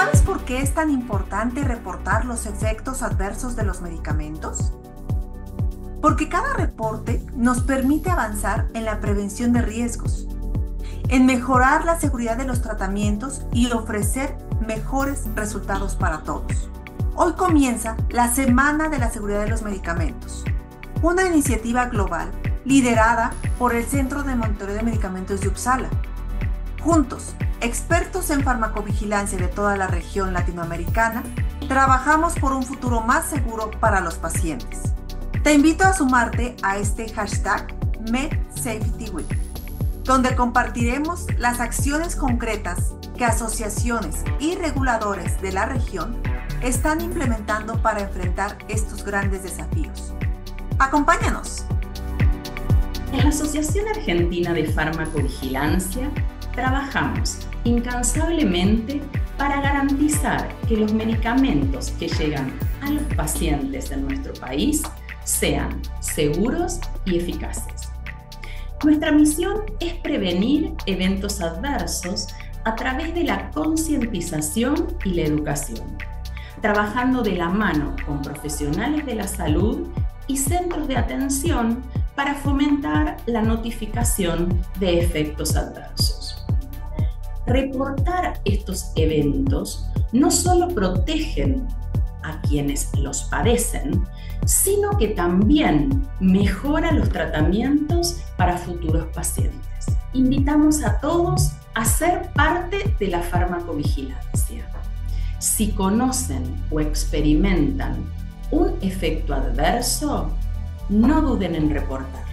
¿Sabes por qué es tan importante reportar los efectos adversos de los medicamentos? Porque cada reporte nos permite avanzar en la prevención de riesgos, en mejorar la seguridad de los tratamientos y ofrecer mejores resultados para todos. Hoy comienza la Semana de la Seguridad de los Medicamentos, una iniciativa global liderada por el Centro de Monitoreo de Medicamentos de Uppsala. Juntos, expertos en farmacovigilancia de toda la región latinoamericana, trabajamos por un futuro más seguro para los pacientes. Te invito a sumarte a este hashtag MedSafetyWeek, donde compartiremos las acciones concretas que asociaciones y reguladores de la región están implementando para enfrentar estos grandes desafíos. Acompáñanos. La Asociación Argentina de Farmacovigilancia trabajamos incansablemente para garantizar que los medicamentos que llegan a los pacientes en nuestro país sean seguros y eficaces. Nuestra misión es prevenir eventos adversos a través de la concientización y la educación, trabajando de la mano con profesionales de la salud y centros de atención para fomentar la notificación de efectos adversos. Reportar estos eventos no solo protegen a quienes los padecen, sino que también mejora los tratamientos para futuros pacientes. Invitamos a todos a ser parte de la farmacovigilancia. Si conocen o experimentan un efecto adverso, no duden en reportar.